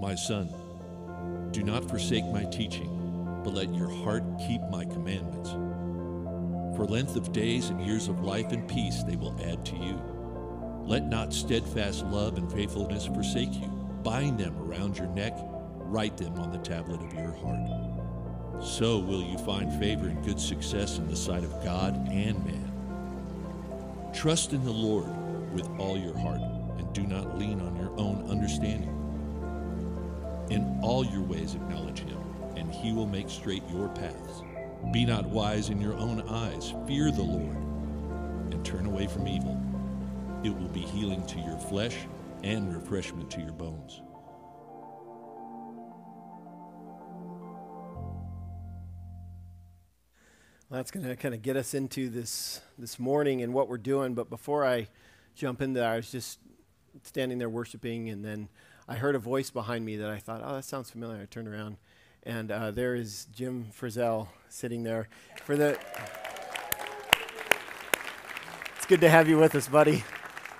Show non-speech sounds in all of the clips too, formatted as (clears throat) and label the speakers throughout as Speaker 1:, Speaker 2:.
Speaker 1: My son, do not forsake my teaching, but let your heart keep my commandments. For length of days and years of life and peace they will add to you. Let not steadfast love and faithfulness forsake you. Bind them around your neck, write them on the tablet of your heart. So will you find favor and good success in the sight of God and man. Trust in the Lord with all your heart, and do not lean on your own understanding. In all your ways acknowledge him, and he will make straight your paths. Be not wise in your own eyes. Fear the Lord, and turn away from evil. It will be healing to your flesh and refreshment to your bones.
Speaker 2: Well, that's going to kind of get us into this this morning and what we're doing. But before I jump in there, I was just standing there worshiping, and then I heard a voice behind me that I thought, "Oh, that sounds familiar." I turned around, and uh, there is Jim Frizzell sitting there. For the, it's good to have you with us, buddy.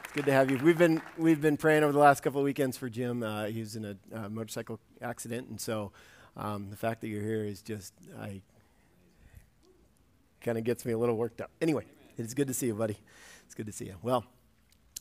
Speaker 2: It's good to have you. We've been we've been praying over the last couple of weekends for Jim. Uh, he was in a uh, motorcycle accident, and so um, the fact that you're here is just I kind of gets me a little worked up. Anyway, it's good to see you, buddy. It's good to see you. Well,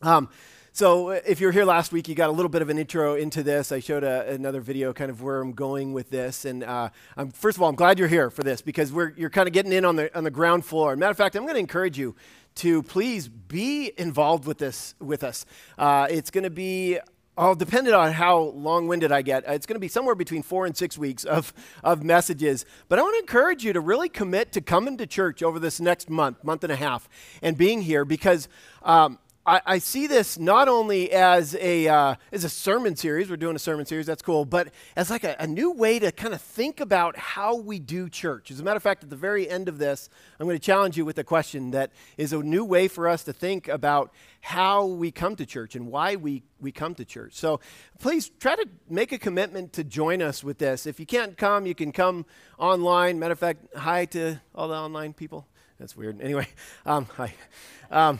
Speaker 2: um, so if you're here last week, you got a little bit of an intro into this. I showed a, another video, kind of where I'm going with this. And uh, I'm, first of all, I'm glad you're here for this because we're, you're kind of getting in on the on the ground floor. Matter of fact, I'm going to encourage you to please be involved with this with us. Uh, it's going to be all dependent on how long-winded I get. It's going to be somewhere between four and six weeks of, of messages. But I want to encourage you to really commit to coming to church over this next month, month and a half, and being here because um, I, I, see this not only as a, uh, as a sermon series, we're doing a sermon series, that's cool, but as like a, a new way to kind of think about how we do church. As a matter of fact, at the very end of this, I'm going to challenge you with a question that is a new way for us to think about how we come to church and why we, we come to church. So please try to make a commitment to join us with this. If you can't come, you can come online. Matter of fact, hi to all the online people. That's weird. Anyway, um, hi. Um,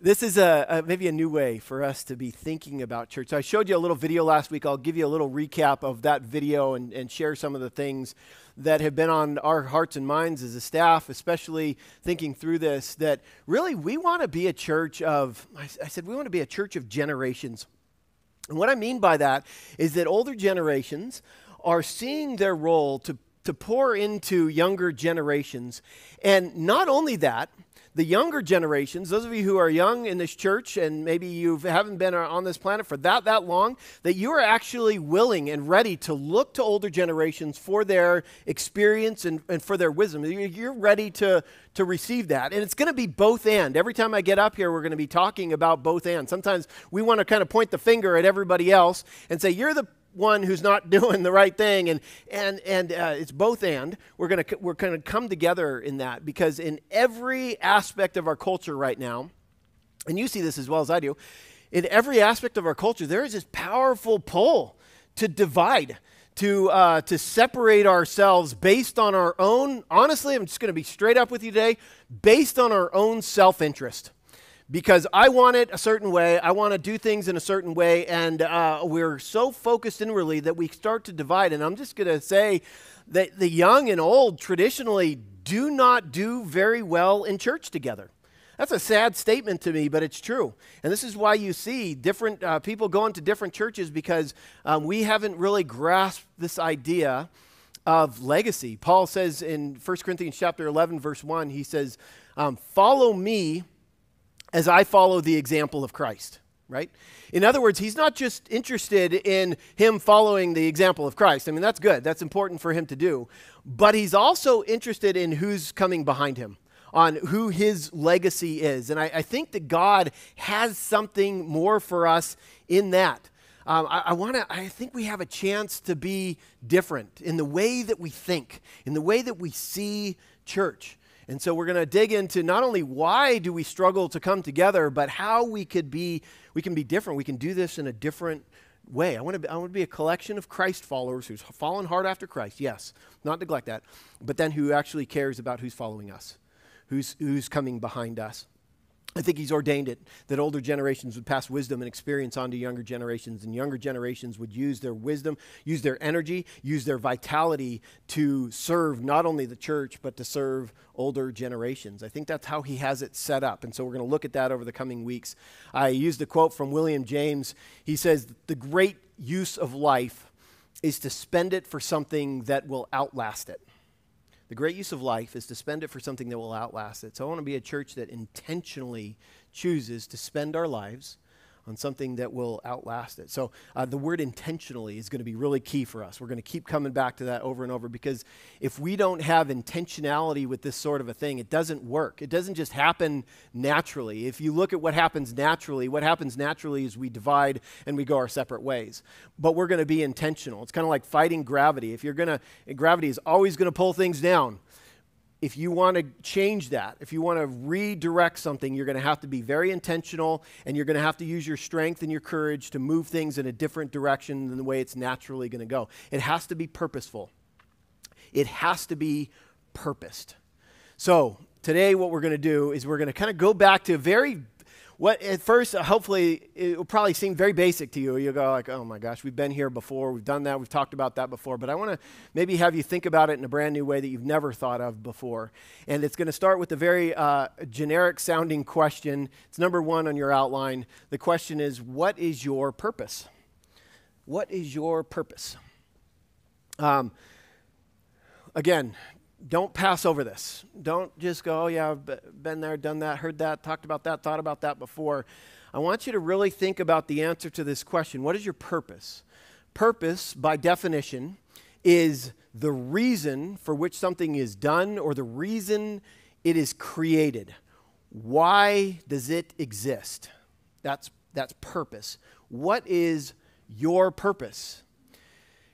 Speaker 2: this is a, a, maybe a new way for us to be thinking about church. So I showed you a little video last week. I'll give you a little recap of that video and, and share some of the things that have been on our hearts and minds as a staff, especially thinking through this. That really we want to be a church of, I, I said, we want to be a church of generations. And what I mean by that is that older generations are seeing their role to, to pour into younger generations. And not only that, the younger generations, those of you who are young in this church and maybe you haven't been on this planet for that that long, that you are actually willing and ready to look to older generations for their experience and, and for their wisdom. You're ready to, to receive that. And it's going to be both and. Every time I get up here, we're going to be talking about both and. Sometimes we want to kind of point the finger at everybody else and say, You're the one who's not (laughs) doing the right thing. And and and uh, it's both and. We're going to we're going to come together in that because in every aspect of our culture right now and you see this as well as I do in every aspect of our culture there is this powerful pull to divide to uh, to separate ourselves based on our own honestly I'm just going to be straight up with you today based on our own self-interest because I want it a certain way. I want to do things in a certain way. And uh, we're so focused inwardly that we start to divide. And I'm just going to say that the young and old traditionally do not do very well in church together. That's a sad statement to me, but it's true. And this is why you see different uh, people going to different churches because um, we haven't really grasped this idea of legacy. Paul says in 1 Corinthians chapter 11, verse 1, he says, um, Follow me as I follow the example of Christ, right? In other words, he's not just interested in him following the example of Christ. I mean, that's good, that's important for him to do. But he's also interested in who's coming behind him, on who his legacy is. And I, I think that God has something more for us in that. Um, I, I want to. I think we have a chance to be different in the way that we think, in the way that we see church. And so we're going to dig into not only why do we struggle to come together, but how we could be we can be different. We can do this in a different way. I want to be, I want to be a collection of Christ followers who's fallen hard after Christ. Yes, not neglect that, but then who actually cares about who's following us, who's who's coming behind us. I think he's ordained it that older generations would pass wisdom and experience on to younger generations, and younger generations would use their wisdom, use their energy, use their vitality to serve not only the church, but to serve older generations. I think that's how he has it set up. And so we're going to look at that over the coming weeks. I used a quote from William James. He says, The great use of life is to spend it for something that will outlast it. The great use of life is to spend it for something that will outlast it. So I want to be a church that intentionally chooses to spend our lives on something that will outlast it. So uh, the word intentionally is going to be really key for us. We're going to keep coming back to that over and over because if we don't have intentionality with this sort of a thing, it doesn't work. It doesn't just happen naturally. If you look at what happens naturally, what happens naturally is we divide and we go our separate ways. But we're going to be intentional. It's kind of like fighting gravity. If you're going to, gravity is always going to pull things down if you want to change that, if you want to redirect something, you're going to have to be very intentional and you're going to have to use your strength and your courage to move things in a different direction than the way it's naturally going to go. It has to be purposeful, it has to be purposed. So, today, what we're going to do is we're going to kind of go back to a very what at first uh, hopefully it will probably seem very basic to you. You'll go like oh my gosh we've been here before. We've done that. We've talked about that before. But i want to maybe have you think about it in a brand new way that you've never thought of before. And it's going to start with a very uh, generic sounding question. It's number one on your outline. The question is what is your purpose? What is your purpose? Um, again don't pass over this. Don't just go, oh, yeah, I've been there, done that, heard that, talked about that, thought about that before. I want you to really think about the answer to this question What is your purpose? Purpose, by definition, is the reason for which something is done or the reason it is created. Why does it exist? That's, that's purpose. What is your purpose?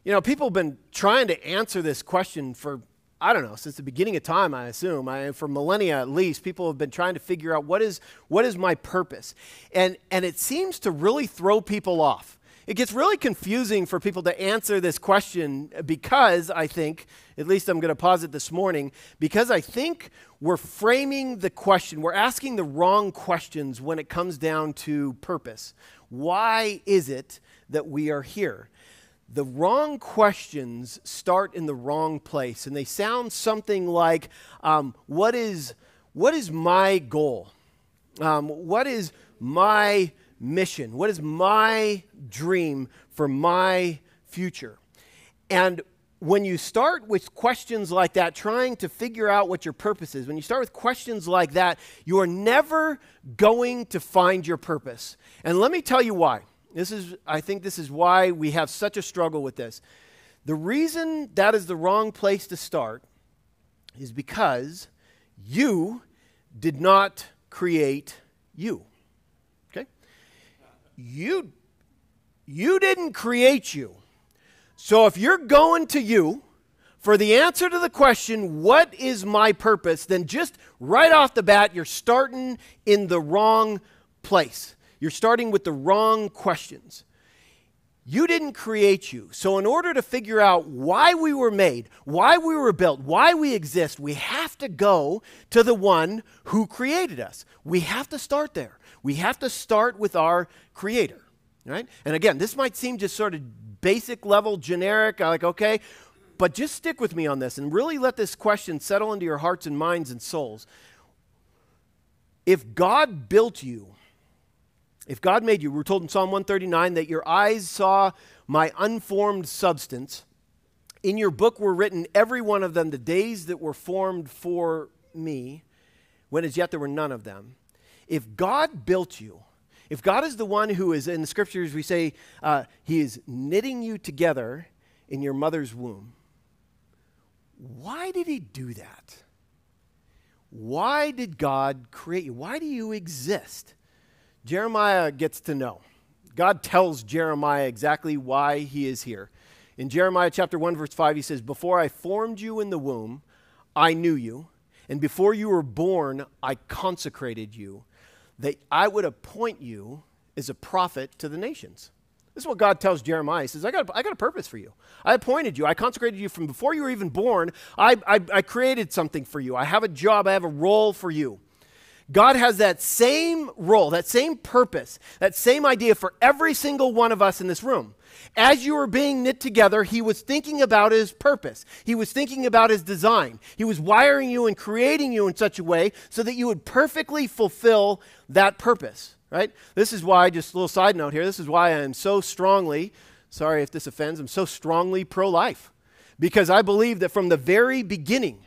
Speaker 2: You know, people have been trying to answer this question for I don't know, since the beginning of time, I assume, I, for millennia at least, people have been trying to figure out what is, what is my purpose. And, and it seems to really throw people off. It gets really confusing for people to answer this question because I think, at least I'm going to pause it this morning, because I think we're framing the question, we're asking the wrong questions when it comes down to purpose. Why is it that we are here? The wrong questions start in the wrong place, and they sound something like, um, what, is, what is my goal? Um, what is my mission? What is my dream for my future? And when you start with questions like that, trying to figure out what your purpose is, when you start with questions like that, you are never going to find your purpose. And let me tell you why. This is, I think this is why we have such a struggle with this. The reason that is the wrong place to start is because you did not create you. Okay? You you didn't create you. So if you're going to you for the answer to the question, what is my purpose, then just right off the bat, you're starting in the wrong place. You're starting with the wrong questions. You didn't create you. So, in order to figure out why we were made, why we were built, why we exist, we have to go to the one who created us. We have to start there. We have to start with our creator, right? And again, this might seem just sort of basic level, generic, uh, like, okay, but just stick with me on this and really let this question settle into your hearts and minds and souls. If God built you, if God made you, we're told in Psalm 139 that your eyes saw my unformed substance. In your book were written, every one of them, the days that were formed for me, when as yet there were none of them. If God built you, if God is the one who is, in the scriptures, we say, uh, He is knitting you together in your mother's womb, why did He do that? Why did God create you? Why do you exist? Jeremiah gets to know. God tells Jeremiah exactly why he is here. In Jeremiah chapter 1 verse 5 he says, "Before I formed you in the womb, I knew you, and before you were born, I consecrated you, that I would appoint you as a prophet to the nations." This is what God tells Jeremiah. He says, I got, I got a purpose for you. I appointed you. I consecrated you from before you were even born. I, I, I created something for you. I have a job. I have a role for you. God has that same role, that same purpose, that same idea for every single one of us in this room. As you were being knit together, he was thinking about his purpose. He was thinking about his design. He was wiring you and creating you in such a way so that you would perfectly fulfill that purpose, right? This is why, just a little side note here, this is why I am so strongly, sorry if this offends, I'm so strongly pro life. Because I believe that from the very beginning,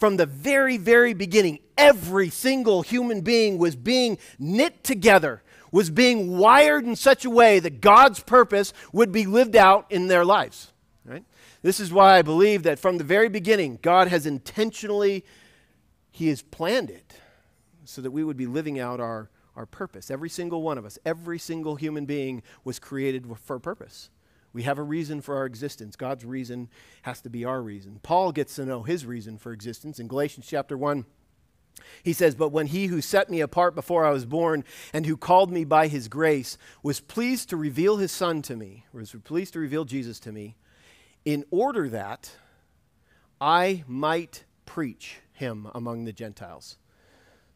Speaker 2: from the very, very beginning, every single human being was being knit together, was being wired in such a way that God's purpose would be lived out in their lives. Right? This is why I believe that from the very beginning, God has intentionally, He has planned it so that we would be living out our, our purpose. Every single one of us, every single human being was created for a purpose. We have a reason for our existence. God's reason has to be our reason. Paul gets to know his reason for existence in Galatians chapter 1. He says, But when he who set me apart before I was born and who called me by his grace was pleased to reveal his son to me, was pleased to reveal Jesus to me, in order that I might preach him among the Gentiles.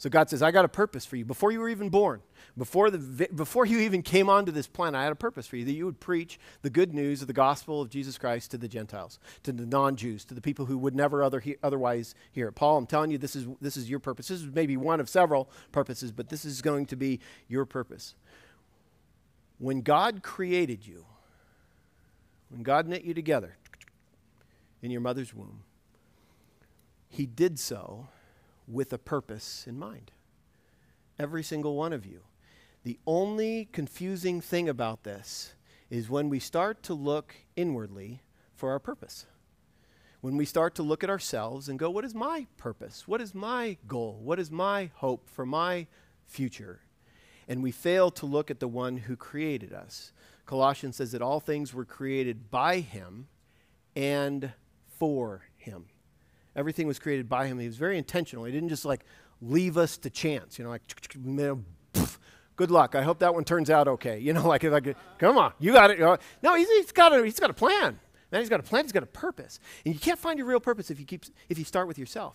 Speaker 2: So God says, I got a purpose for you. Before you were even born, before, the, before you even came onto this planet, I had a purpose for you that you would preach the good news of the gospel of Jesus Christ to the Gentiles, to the non Jews, to the people who would never other he, otherwise hear it. Paul, I'm telling you, this is, this is your purpose. This is maybe one of several purposes, but this is going to be your purpose. When God created you, when God knit you together in your mother's womb, He did so with a purpose in mind. Every single one of you. The only confusing thing about this is when we start to look inwardly for our purpose. When we start to look at ourselves and go, what is my purpose? What is my goal? What is my hope for my future? And we fail to look at the one who created us. Colossians says that all things were created by him and for him. Everything was created by him. He was very intentional. He didn't just like leave us to chance, you know, like, (tsk) good luck. I hope that one turns out okay. You know, (laughs) like, like come on, you got it. No, he's, he's got a, he's got a plan. Man, he's got a plan. He's got a purpose. And you can't find your real purpose if you, keep, if you start with yourself.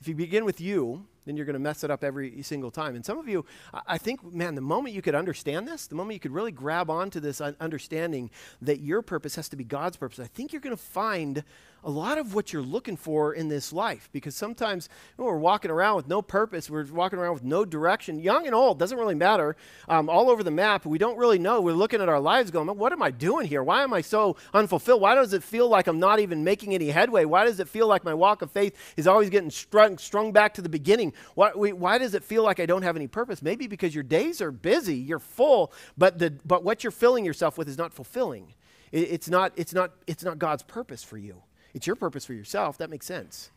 Speaker 2: If you begin with you, then you're going to mess it up every single time. And some of you, I think, man, the moment you could understand this, the moment you could really grab onto this understanding that your purpose has to be God's purpose, I think you're going to find a lot of what you're looking for in this life. Because sometimes you know, we're walking around with no purpose, we're walking around with no direction. Young and old, doesn't really matter. Um, all over the map, we don't really know. We're looking at our lives going, what am I doing here? Why am I so unfulfilled? Why does it feel like I'm not even making any headway? Why does it feel like my walk of faith is always getting strung, strung back to the beginning? Why, we, why does it feel like I don't have any purpose? Maybe because your days are busy, you're full, but, the, but what you're filling yourself with is not fulfilling. It, it's, not, it's, not, it's not God's purpose for you. It's your purpose for yourself. That makes sense.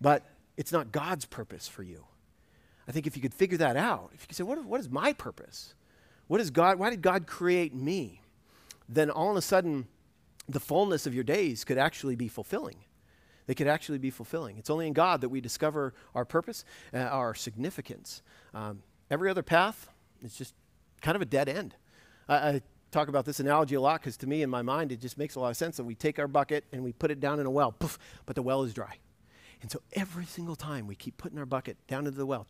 Speaker 2: But it's not God's purpose for you. I think if you could figure that out, if you could say, what, what is my purpose? What is God? Why did God create me? Then all of a sudden, the fullness of your days could actually be fulfilling. They could actually be fulfilling. It's only in God that we discover our purpose, uh, our significance. Um, every other path is just kind of a dead end. I, I talk about this analogy a lot because to me, in my mind, it just makes a lot of sense that we take our bucket and we put it down in a well, poof, but the well is dry. And so every single time we keep putting our bucket down into the well,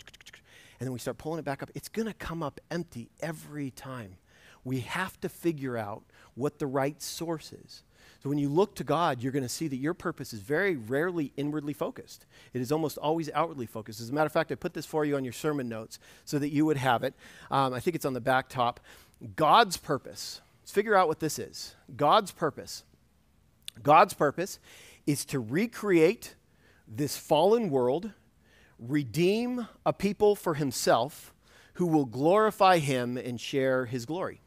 Speaker 2: and then we start pulling it back up, it's going to come up empty every time. We have to figure out what the right source is. So when you look to God, you're going to see that your purpose is very rarely inwardly focused. It is almost always outwardly focused. As a matter of fact, I put this for you on your sermon notes so that you would have it. Um, I think it's on the back top. God's purpose. Let's figure out what this is. God's purpose. God's purpose is to recreate this fallen world, redeem a people for himself who will glorify him and share his glory.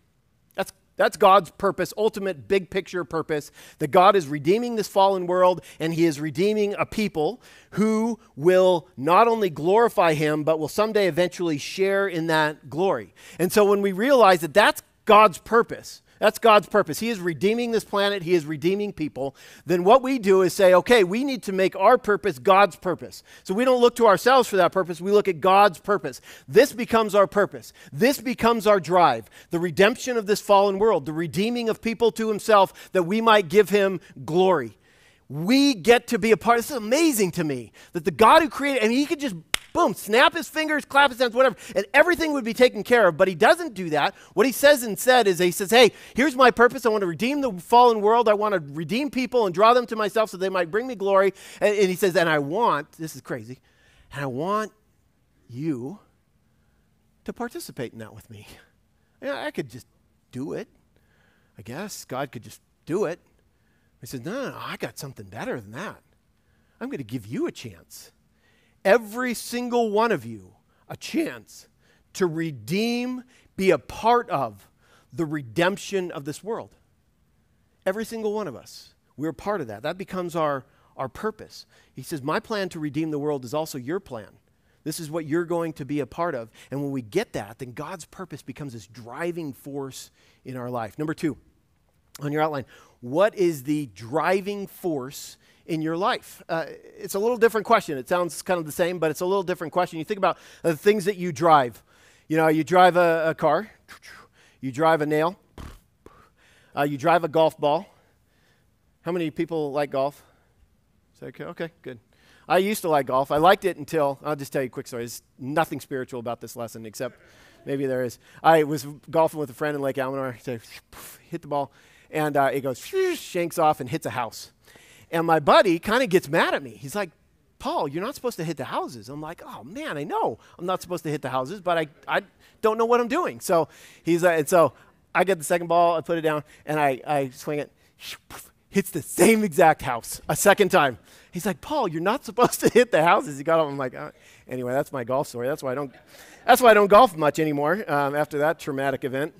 Speaker 2: That's, God's purpose, ultimate big picture purpose, that God is redeeming this fallen world and he is redeeming a people who will not only glorify him, but will someday eventually share in that glory. And so when we realize that that's God's purpose, that's God's purpose. He is redeeming this planet, He is redeeming people. Then what we do is say, okay, we need to make our purpose God's purpose. So we don't look to ourselves for that purpose, we look at God's purpose. This becomes our purpose. This becomes our drive. The redemption of this fallen world, the redeeming of people to Himself that we might give Him glory. We get to be a part. This is amazing to me that the God who created, and He could just boom, snap his fingers, clap his hands, whatever, and everything would be taken care of. But he doesn't do that. What he says instead is he says, Hey, here's my purpose. I want to redeem the fallen world. I want to redeem people and draw them to myself so they might bring me glory. And, and he says, And I want, this is crazy, and I want you to participate in that with me. Yeah, I could just do it. I guess God could just do it. He says, no, no, no, I got something better than that. I'm going to give you a chance. Every single one of you, a chance to redeem, be a part of the redemption of this world. Every single one of us. We're part of that. That becomes our, our purpose. He says, My plan to redeem the world is also your plan. This is what you're going to be a part of. And when we get that, then God's purpose becomes this driving force in our life. Number two, on your outline, what is the driving force in your life? Uh, it's a little different question. It sounds kind of the same, but it's a little different question. You think about the things that you drive. You know, you drive a, a car, you drive a nail, uh, you drive a golf ball. How many people like golf? okay? Okay, good. I used to like golf. I liked it until, I'll just tell you a quick story. There's nothing spiritual about this lesson except maybe there is. I was golfing with a friend in Lake Almanor, so hit the ball, and uh, it goes, shanks off and hits a house. And my buddy kind of gets mad at me. He's like, Paul, you're not supposed to hit the houses. I'm like, oh man, I know I'm not supposed to hit the houses, but I, I don't know what I'm doing. So he's uh, and so I get the second ball, I put it down, and I, I swing it, hits the same exact house a second time. He's like, Paul, you're not supposed to hit the houses. He got up. I'm like, oh. anyway, that's my golf story. That's why I don't. That's why I don't golf much anymore um, after that traumatic event.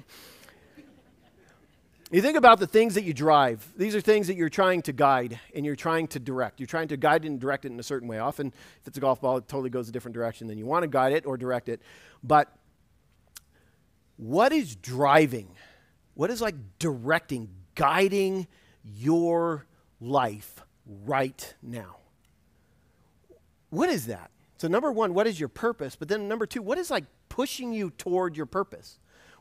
Speaker 2: You think about the things that you drive. These are things that you're trying to guide and you're trying to direct. You're trying to guide and direct it in a certain way. Often, if it's a golf ball, it totally goes a different direction than you want to guide it or direct it. But what is driving? What is like directing, guiding your life right now. What is that? So, number one, what is your purpose? But then, number two, what is like pushing you toward your purpose?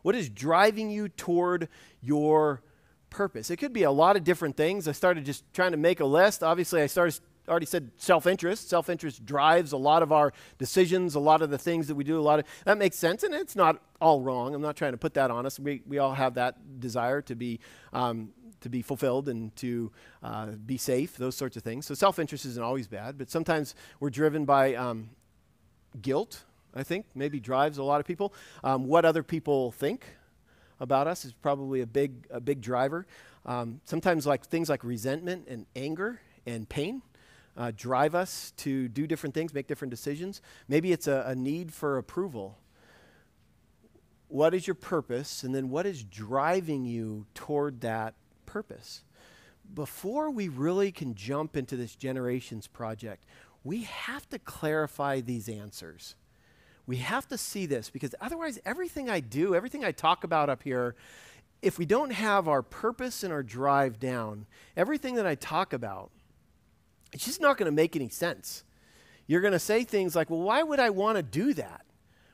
Speaker 2: What is driving you toward your purpose? It could be a lot of different things. I started just trying to make a list. Obviously, I started already said self-interest self-interest drives a lot of our decisions a lot of the things that we do a lot of that makes sense and it's not all wrong i'm not trying to put that on us we, we all have that desire to be um, to be fulfilled and to uh, be safe, those sorts of things. So self interest isn't always bad, but sometimes we're driven by um, guilt, I think, maybe drives a lot of people. Um, what other people think about us is probably a big, a big driver. Um, sometimes, like things like resentment and anger and pain. Uh, drive us to do different things, make different decisions. Maybe it's a, a need for approval what is your purpose and then what is driving you toward that purpose. Before we really can jump into this generations project, we have to clarify these answers. We have to see this because otherwise, everything I do, everything I talk about up here, if we don't have our purpose and our drive down, everything that I talk about, it's just not going to make any sense. You're going to say things like, well, why would I want to do that?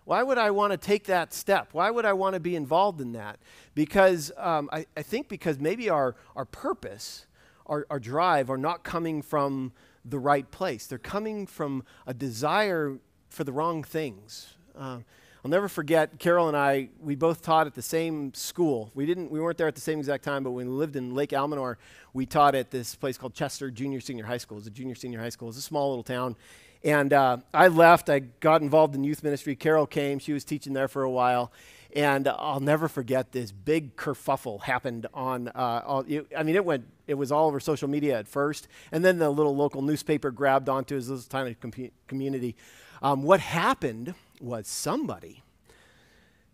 Speaker 2: Why would I want to take that step? Why would I want to be involved in that? Because um, I, I, think because maybe our, our purpose, our, our drive are not coming from the right place. They're coming from a desire for the wrong things. Uh, I'll never forget Carol and I. We both taught at the same school. We didn't. We weren't there at the same exact time, but when we lived in Lake Almanor, we taught at this place called Chester Junior Senior High School. It's a junior senior high school. It's a small little town, and uh, I left. I got involved in youth ministry. Carol came. She was teaching there for a while. And I'll never forget this big kerfuffle happened on, uh, all, I mean, it went, it was all over social media at first. And then the little local newspaper grabbed onto his little tiny com- community. Um, what happened was somebody,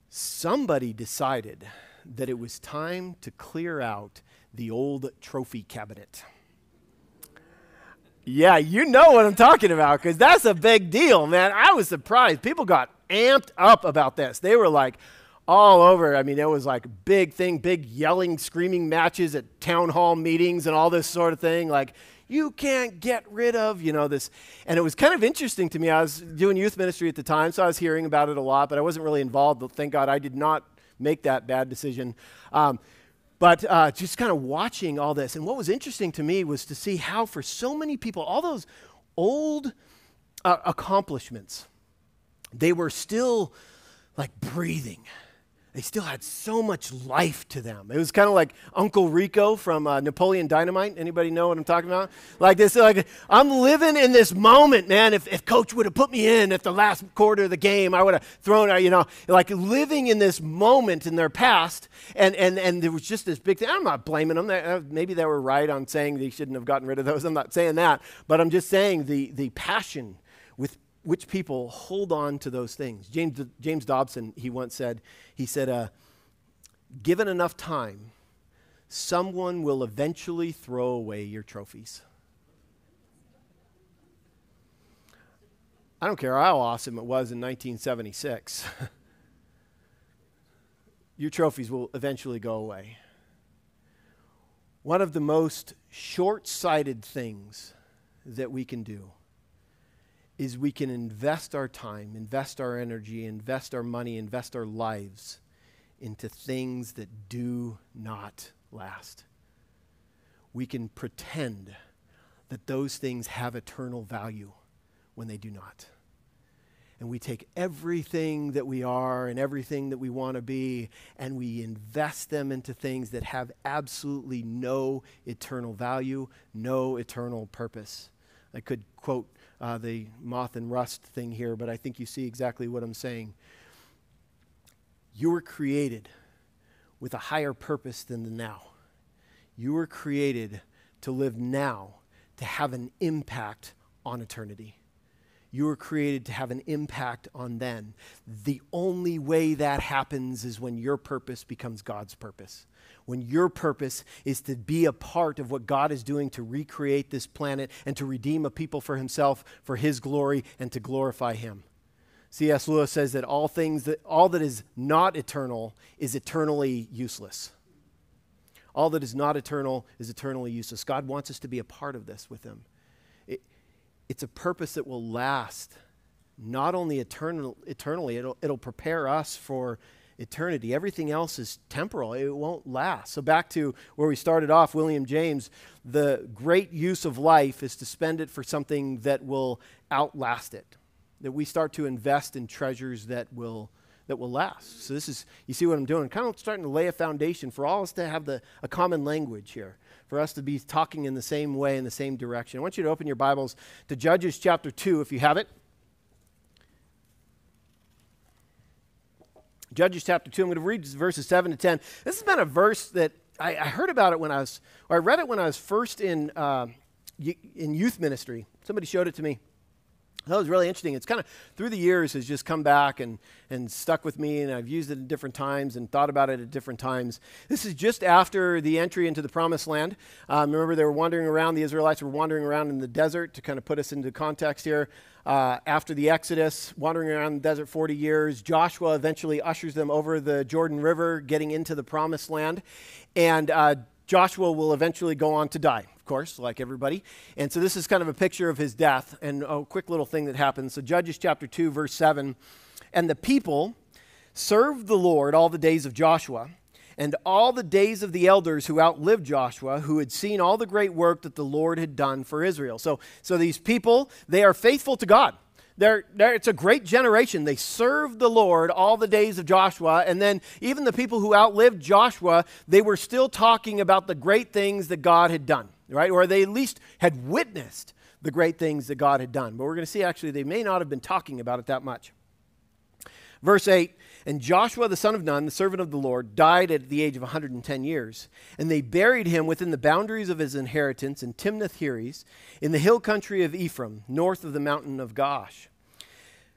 Speaker 2: somebody decided that it was time to clear out the old trophy cabinet. Yeah, you know what I'm talking about because that's a big deal, man. I was surprised. People got amped up about this. They were like all over. I mean, it was like big thing, big yelling, screaming matches at town hall meetings and all this sort of thing. Like, you can't get rid of, you know, this. And it was kind of interesting to me. I was doing youth ministry at the time, so I was hearing about it a lot, but I wasn't really involved. But Thank God I did not make that bad decision. Um, but uh, just kind of watching all this. And what was interesting to me was to see how, for so many people, all those old uh, accomplishments, they were still like breathing. They still had so much life to them. It was kind of like Uncle Rico from uh, Napoleon Dynamite. Anybody know what I'm talking about? Like this, like I'm living in this moment, man. If, if coach would have put me in at the last quarter of the game, I would have thrown, you know, like living in this moment in their past. And, and, and there was just this big thing. I'm not blaming them. Uh, maybe they were right on saying they shouldn't have gotten rid of those. I'm not saying that. But I'm just saying the, the passion which people hold on to those things. James, James Dobson, he once said, he said, uh, given enough time, someone will eventually throw away your trophies. I don't care how awesome it was in 1976. (laughs) your trophies will eventually go away. One of the most short sighted things that we can do is we can invest our time, invest our energy, invest our money, invest our lives into things that do not last. We can pretend that those things have eternal value when they do not. And we take everything that we are and everything that we want to be and we invest them into things that have absolutely no eternal value, no eternal purpose. I could quote uh, the moth and rust thing here, but I think you see exactly what I'm saying. You were created with a higher purpose than the now. You were created to live now, to have an impact on eternity. You were created to have an impact on them. The only way that happens is when your purpose becomes God's purpose when your purpose is to be a part of what God is doing to recreate this planet and to redeem a people for himself, for his glory, and to glorify him. C.S. Lewis says that all things that all that is not eternal is eternally useless. All that is not eternal is eternally useless. God wants us to be a part of this with him. It, it's a purpose that will last not only eternal, eternally, it'll, it'll prepare us for eternity. Everything else is temporal, it won't last. So, back to where we started off, William James, the great use of life is to spend it for something that will outlast it, that we start to invest in treasures that will. That will last. So, this is, you see what I'm doing? I'm Kind of starting to lay a foundation for all of us to have the, a common language here, for us to be talking in the same way, in the same direction. I want you to open your Bibles to Judges chapter 2, if you have it. Judges chapter 2. I'm going to read verses 7 to 10. This has been a verse that I, I heard about it when I was, or I read it when I was first in, uh, in youth ministry. Somebody showed it to me. That was really interesting. It's kind of through the years has just come back and, and stuck with me, and I've used it at different times and thought about it at different times. This is just after the entry into the promised land. Um, remember, they were wandering around, the Israelites were wandering around in the desert to kind of put us into context here. Uh, after the Exodus, wandering around the desert 40 years, Joshua eventually ushers them over the Jordan River, getting into the promised land. And uh, Joshua will eventually go on to die course, like everybody. And so this is kind of a picture of his death. And a quick little thing that happens. So, Judges chapter 2, verse 7. And the people served the Lord all the days of Joshua and all the days of the elders who outlived Joshua, who had seen all the great work that the Lord had done for Israel. So, so these people, they are faithful to God. They're, they're, it's a great generation. They served the Lord all the days of Joshua. And then, even the people who outlived Joshua, they were still talking about the great things that God had done right? Or they at least had witnessed the great things that God had done. But we're going to see actually they may not have been talking about it that much. Verse 8 And Joshua the son of Nun, the servant of the Lord, died at the age of 110 years. And they buried him within the boundaries of his inheritance in Timnath Heres, in the hill country of Ephraim, north of the mountain of Gaash.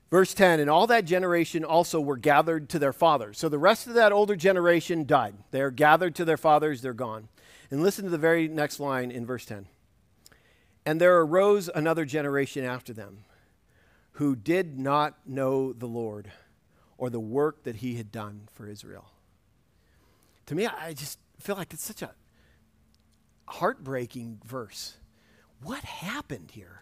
Speaker 2: Verse 10 And all that generation also were gathered to their fathers. So the rest of that older generation died. They are gathered to their fathers, they're gone. And listen to the very next line in verse 10. And there arose another generation after them who did not know the Lord or the work that he had done for Israel. To me, I just feel like it's such a heartbreaking verse. What happened here?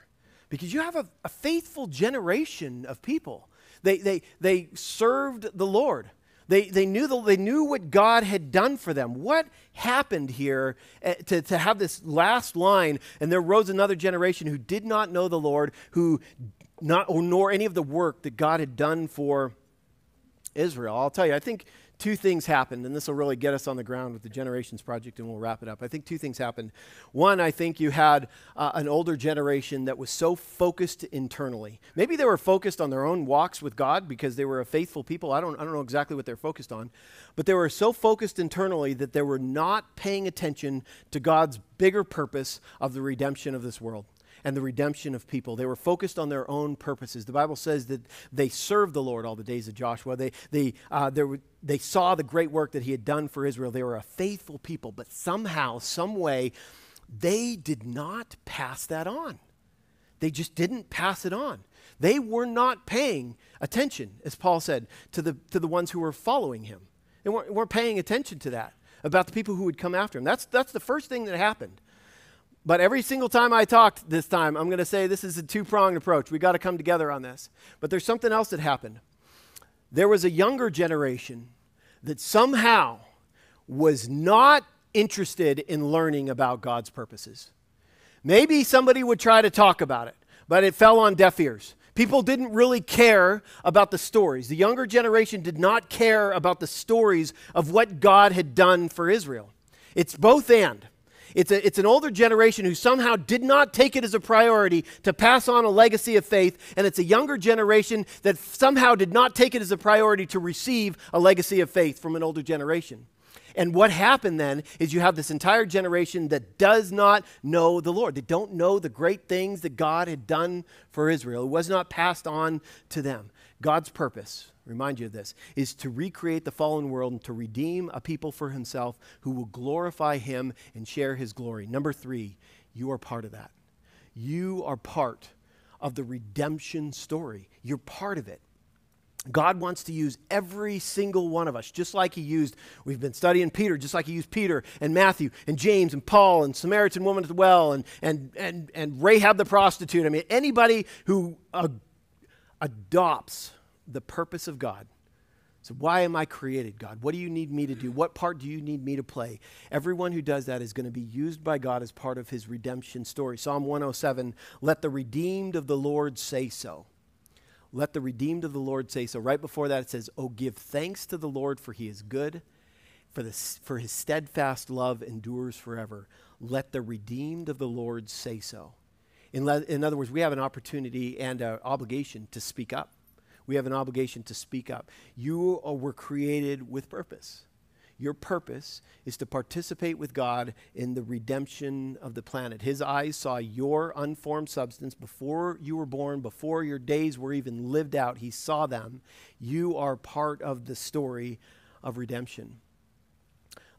Speaker 2: Because you have a, a faithful generation of people. They, they, they served the Lord. They, they, knew the, they knew what God had done for them. What happened here uh, to, to have this last line? And there rose another generation who did not know the Lord, who not, nor any of the work that God had done for Israel. I'll tell you, I think two things happened, and this will really get us on the ground with the Generations Project, and we'll wrap it up. I think two things happened. One, I think you had uh, an older generation that was so focused internally. Maybe they were focused on their own walks with God because they were a faithful people. I don't, I don't know exactly what they're focused on, but they were so focused internally that they were not paying attention to God's bigger purpose of the redemption of this world and the redemption of people. They were focused on their own purposes. The Bible says that they served the Lord all the days of Joshua. They, they, uh, were, they saw the great work that he had done for Israel. They were a faithful people, but somehow, some way, they did not pass that on. They just didn't pass it on. They were not paying attention, as Paul said, to the, to the ones who were following him. They weren't, weren't paying attention to that, about the people who would come after him. That's, that's the first thing that happened. But every single time I talked this time, I'm going to say this is a two pronged approach. We've got to come together on this. But there's something else that happened. There was a younger generation that somehow was not interested in learning about God's purposes. Maybe somebody would try to talk about it, but it fell on deaf ears. People didn't really care about the stories. The younger generation did not care about the stories of what God had done for Israel. It's both and. It's, a, it's an older generation who somehow did not take it as a priority to pass on a legacy of faith, and it's a younger generation that somehow did not take it as a priority to receive a legacy of faith from an older generation. And what happened then is you have this entire generation that does not know the Lord. They don't know the great things that God had done for Israel. It was not passed on to them. God's purpose remind you of this, is to recreate the fallen world and to redeem a people for himself who will glorify him and share his glory. Number three, you are part of that. You are part of the redemption story. You're part of it. God wants to use every single one of us, just like He used, we've been studying Peter, just like He used Peter and Matthew and James and Paul and Samaritan woman at the well and, and, and, and Rahab the prostitute. I mean, anybody who uh, adopts the purpose of God. So, why am I created, God? What do you need me to do? What part do you need me to play? Everyone who does that is going to be used by God as part of his redemption story. Psalm 107 Let the redeemed of the Lord say so. Let the redeemed of the Lord say so. Right before that, it says, Oh, give thanks to the Lord, for he is good, for, the, for his steadfast love endures forever. Let the redeemed of the Lord say so. In, le- in other words, we have an opportunity and an obligation to speak up we have an obligation to speak up. You were created with purpose. Your purpose is to participate with God in the redemption of the planet. His eyes saw your unformed substance before you were born, before your days were even lived out. He saw them. You are part of the story of redemption.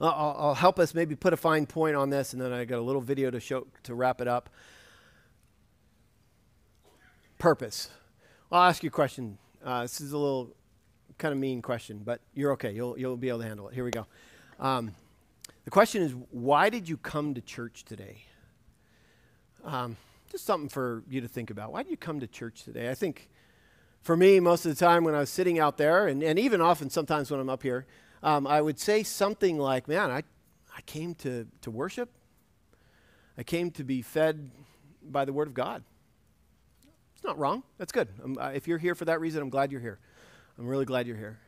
Speaker 2: I'll, I'll help us maybe put a fine point on this, and then I got a little video to show to wrap it up. Purpose. I'll ask you a question uh, this is a little kind of mean question, but you're okay. You'll, you'll be able to handle it. Here we go. Um, the question is why did you come to church today? Um, just something for you to think about. Why did you come to church today? I think for me, most of the time when I was sitting out there, and, and even often sometimes when I'm up here, um, I would say something like, Man, I, I came to, to worship. I came to be fed by the Word of God. It's not wrong. That's good. Um, uh, if you're here for that reason, I'm glad you're here. I'm really glad you're here.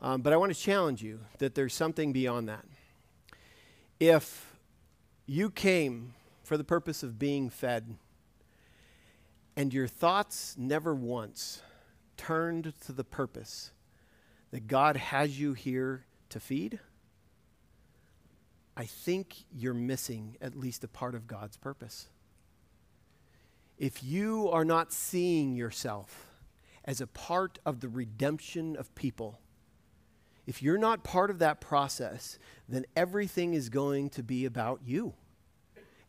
Speaker 2: Um, but I want to challenge you that there's something beyond that. If you came for the purpose of being fed, and your thoughts never once turned to the purpose that God has you here to feed, I think you're missing at least a part of God's purpose if you are not seeing yourself as a part of the redemption of people, if you're not part of that process, then everything is going to be about you.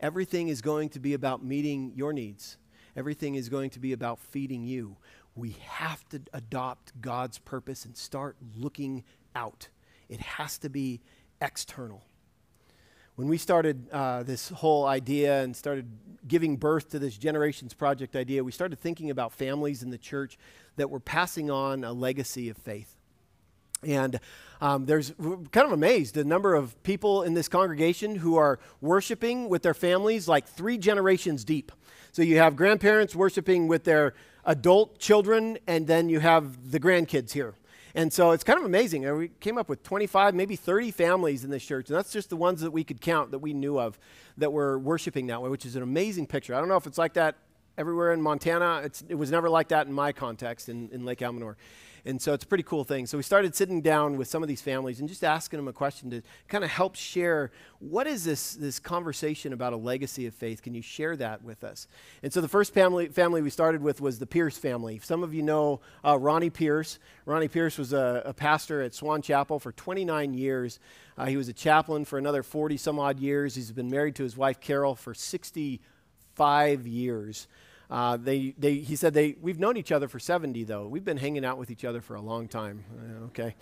Speaker 2: Everything is going to be about meeting your needs. Everything is going to be about feeding you. We have to adopt God's purpose and start looking out. It has to be external when we started uh, this whole idea and started giving birth to this Generations Project idea, we started thinking about families in the church that were passing on a legacy of faith. And um, there's kind of amazed the number of people in this congregation who are worshiping with their families like three generations deep. So you have grandparents worshiping with their adult children, and then you have the grandkids here. And so it's kind of amazing. We came up with 25, maybe 30 families in this church, and that's just the ones that we could count that we knew of that were worshiping that way, which is an amazing picture. I don't know if it's like that everywhere in Montana. It's, it was never like that in my context in, in Lake Almanor. And so it's a pretty cool thing. So we started sitting down with some of these families and just asking them a question to kind of help share what is this, this conversation about a legacy of faith? Can you share that with us? And so the first family, family we started with was the Pierce family. Some of you know uh, Ronnie Pierce. Ronnie Pierce was a, a, pastor at Swan Chapel for 29 years. Uh, he was a chaplain for another 40 some odd years. He's been married to his wife Carol for 65 years. Uh, they, they, he said, they, We've known each other for 70, though. We've been hanging out with each other for a long time. Uh, okay.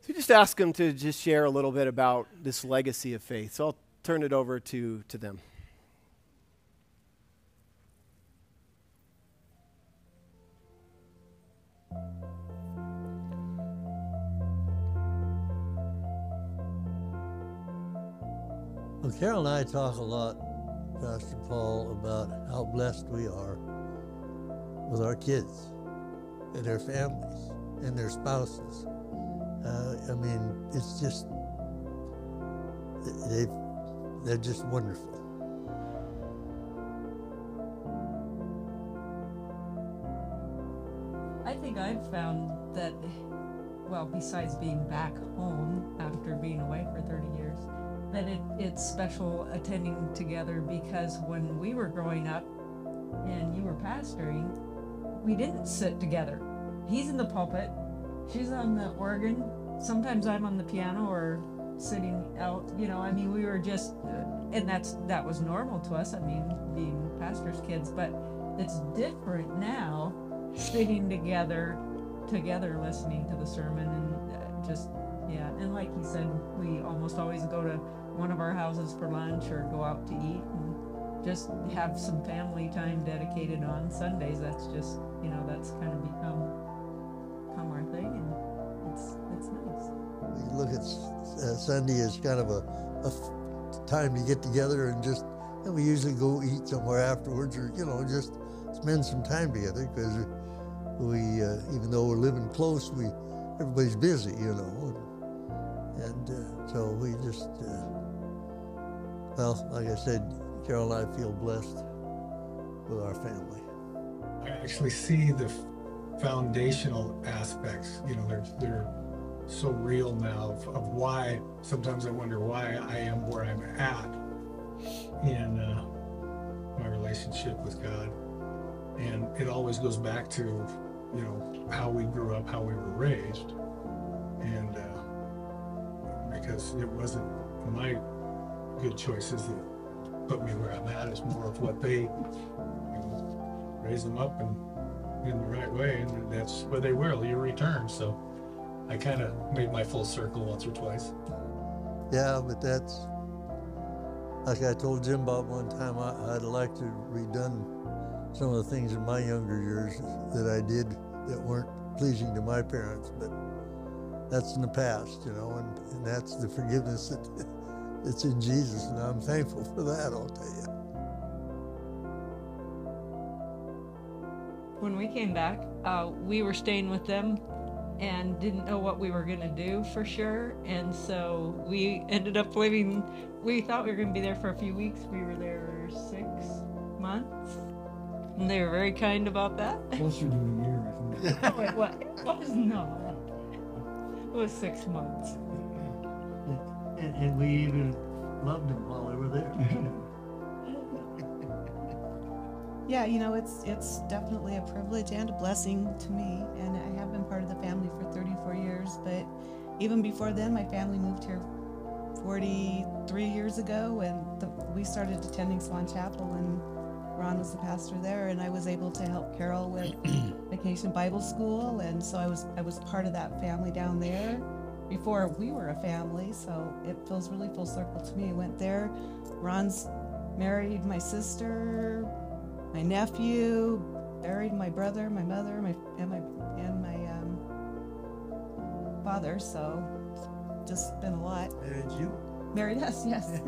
Speaker 2: So just ask them to just share a little bit about this legacy of faith. So I'll turn it over to, to them.
Speaker 3: Well, Carol and I talk a lot Pastor Paul about how blessed we are with our kids and their families and their spouses. Uh, I mean, it's just, they they're just wonderful.
Speaker 4: I think I've found that, well, besides being back home after being away for 30 years, that it, it's special attending together because when we were growing up and you were pastoring, we didn't sit together. He's in the pulpit, she's on the organ. Sometimes I'm on the piano or sitting out. You know, I mean, we were just, uh, and that's that was normal to us. I mean, being pastors' kids, but it's different now, sitting together, together listening to the sermon and uh, just yeah. And like he said, we almost always go to one of our houses for lunch or go out to eat and just have some family time dedicated on Sundays. That's just, you know, that's kind of become become our thing, and it's it's nice.
Speaker 3: We look at uh, Sunday as kind of a, a time to get together and just, and we usually go eat somewhere afterwards, or you know, just spend some time together because we, uh, even though we're living close, we everybody's busy, you know, and, uh, so we just uh, well, like I said, Carol and I feel blessed with our family.
Speaker 5: I actually see the foundational aspects. You know, they're they're so real now of, of why. Sometimes I wonder why I am where I'm at in uh, my relationship with God, and it always goes back to you know how we grew up, how we were raised, and uh, because it wasn't my good choices that put me where I'm at. It's more of what they you know, raise them up and in the right way, and that's where they will. You return. So I kind of made my full circle once or twice.
Speaker 3: Yeah, but that's like I told Jim Bob one time. I, would like to redone some of the things in my younger years that I did that weren't pleasing to my parents, but that's in the past, you know, and, and that's the forgiveness that (laughs) it's in Jesus, and I'm thankful for that, I'll tell you.
Speaker 4: When we came back, uh, we were staying with them and didn't know what we were going to do for sure. And so we ended up living, we thought we were going to be there for a few weeks. We were there six months. And they were very kind about that.
Speaker 5: Closer to a year, I think. (laughs)
Speaker 4: oh, it was, it was not. It was six months
Speaker 3: and, and we even loved them while they were there.
Speaker 6: yeah, you know, it's it's definitely a privilege and a blessing to me, and I have been part of the family for 34 years. But even before then, my family moved here 43 years ago, and the, we started attending Swan Chapel, and Ron was the pastor there, and I was able to help Carol with (clears throat) Vacation Bible School, and so I was I was part of that family down there before we were a family, so it feels really full circle to me. I went there. Ron's married my sister, my nephew, buried my brother, my mother, my and my and my um, father, so just been a lot.
Speaker 3: Married you?
Speaker 6: Married us, yes.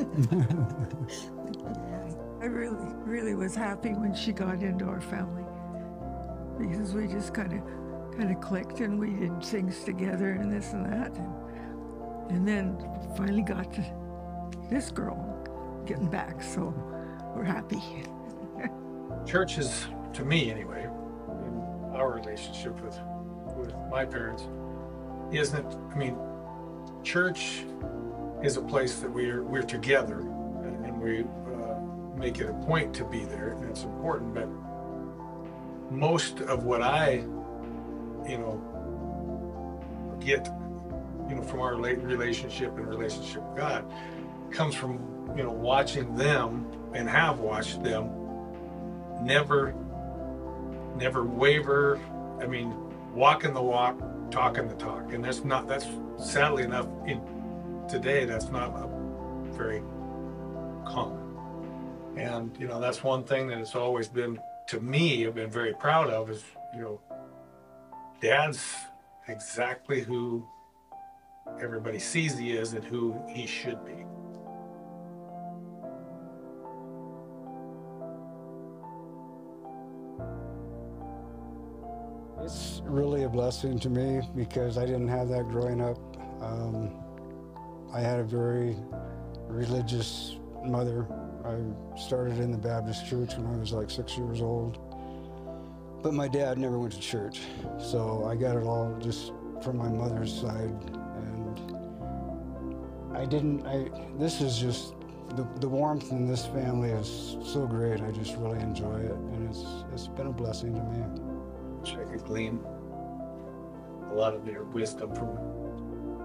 Speaker 6: (laughs) (laughs) (laughs)
Speaker 7: I really, really was happy when she got into our family because we just kind of, kind of clicked and we did things together and this and that, and, and then finally got to this girl getting back. So we're happy. (laughs)
Speaker 5: church is, to me anyway, in our relationship with with my parents, isn't. I mean, church is a place that we're we're together, and, we make it a point to be there, and it's important. But most of what I, you know, get, you know, from our late relationship and relationship with God, comes from you know watching them and have watched them never never waver i mean walking the walk talking the talk and that's not that's sadly enough in today that's not a very common and you know that's one thing that has always been to me i've been very proud of is you know dad's exactly who everybody sees he is and who he should be
Speaker 8: It's really a blessing to me because I didn't have that growing up. Um, I had a very religious mother. I started in the Baptist church when I was like six years old. But my dad never went to church. So I got it all just from my mother's side. And I didn't, I, this is just, the, the warmth in this family is so great. I just really enjoy it. And it's, it's been a blessing to me.
Speaker 5: I could glean a lot of your wisdom from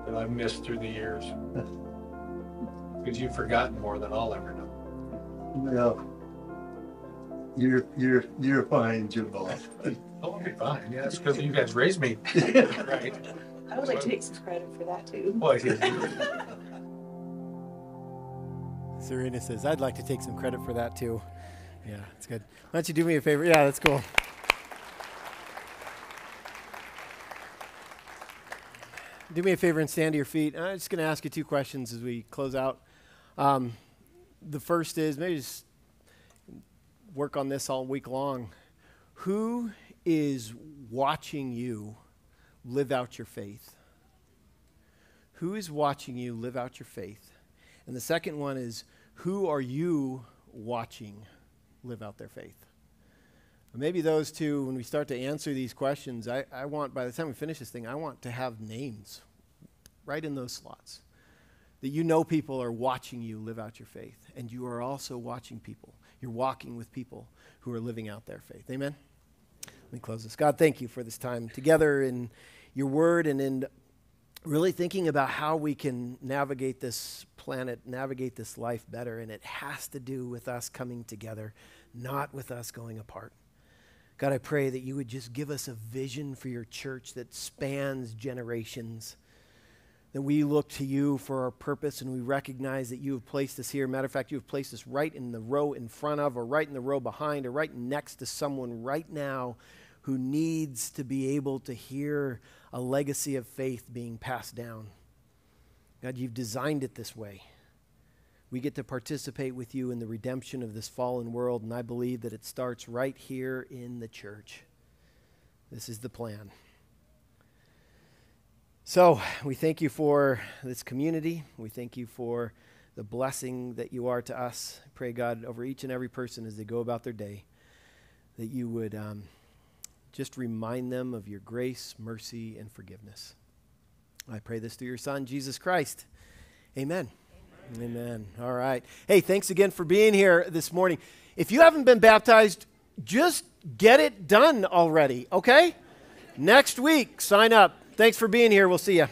Speaker 5: that I've missed through the years. (laughs) Because you've forgotten more than I'll ever know.
Speaker 3: Well, you're, you're, you're fine, Jamal.
Speaker 5: Oh, I'll be fine. Yeah, it's because you guys raised me (laughs) right.
Speaker 9: I would like to take some credit for that too.
Speaker 5: Well, yeah. (laughs)
Speaker 2: Serena says, I'd like to take some credit for that too. Yeah, it's good. Why don't you do me a favor? Yeah, that's cool. Do me a favor and stand to your feet. I'm just going to ask you two questions as we close out. Um, the first is maybe just work on this all week long. Who is watching you live out your faith? Who is watching you live out your faith? And the second one is who are you watching live out their faith? Maybe those two, when we start to answer these questions, I, I want, by the time we finish this thing, I want to have names right in those slots. That you know people are watching you live out your faith, and you are also watching people. You're walking with people who are living out their faith. Amen? Let me close this. God, thank you for this time together in your word and in really thinking about how we can navigate this planet, navigate this life better. And it has to do with us coming together, not with us going apart. God, I pray that you would just give us a vision for your church that spans generations. That we look to you for our purpose and we recognize that you have placed us here. Matter of fact, you have placed us right in the row in front of, or right in the row behind, or right next to someone right now who needs to be able to hear a legacy of faith being passed down. God, you've designed it this way. We get to participate with you in the redemption of this fallen world, and I believe that it starts right here in the church. This is the plan. So, we thank you for this community. We thank you for the blessing that you are to us. I pray, God, over each and every person as they go about their day, that you would um, just remind them of your grace, mercy, and forgiveness. I pray this through your Son, Jesus Christ. Amen. Amen. Amen. All right. Hey, thanks again for being here this morning. If you haven't been baptized, just get it done already, okay? Next week, sign up. Thanks for being here. We'll see you.